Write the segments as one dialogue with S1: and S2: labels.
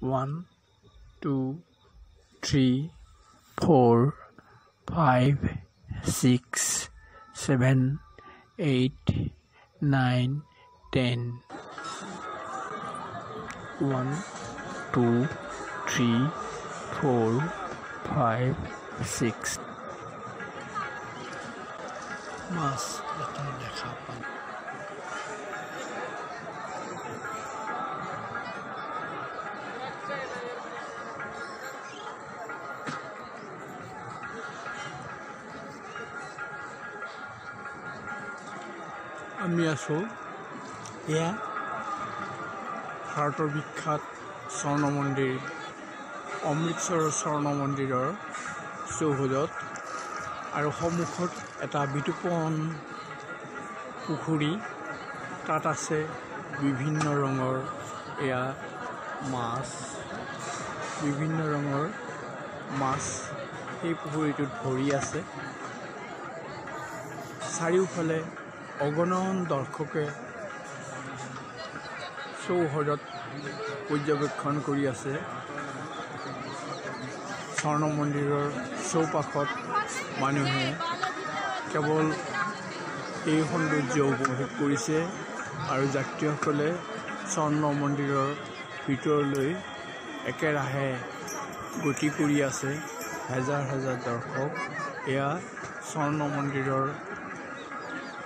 S1: one, two, three, four, five, six, seven, eight, nine, ten. One, two, three, four, five, six. Mas, let me আমি আছোঁ। এয়া ভাৰতৰ বিখ্যাত স্বৰ্ণ মন্দিৰ অমৃতসৰৰ স্বৰ্ণ মন্দিৰৰ চৌহদত। আৰু সন্মুখত এটা বিতোপন পুখুৰী তাত আছে বিভিন্ন ৰঙৰ এয়া মাছ। বিভিন্ন ৰঙৰ মাছ সেই পুখুৰীটোত ভৰি আছে। চাৰিওফালে অগণন দৰ্শকে চৌহদত পৰ্যবেক্ষণ কৰি আছে। স্বৰ্ণ মন্দিৰৰ চৌপাশত মানুহে কেৱল এই সৌন্দৰ্য উপভোগ কৰিছে আৰু যাত্ৰীসকলে স্বৰ্ণ মন্দিৰৰ ভিতৰলৈ একেৰাহে গতি কৰি আছে। হেজাৰ হেজাৰ দৰ্শক এয়া স্বৰ্ণ মন্দিৰৰ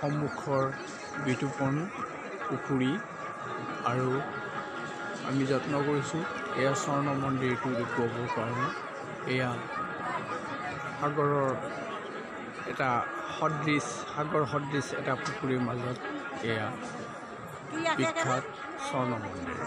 S1: সন্মুখৰ বিতোপন পুখুৰী আৰু আমি যত্ন কৰিছোঁ এয়া স্বৰ্ণ মন্দিৰটো দেখুৱাবৰ কাৰণে এয়া সাগৰৰ এটা সদৃশ সাগৰ সদৃশ এটা পুখুৰীৰ মাজত এয়া বিখ্যাত স্বৰ্ণ মন্দিৰ।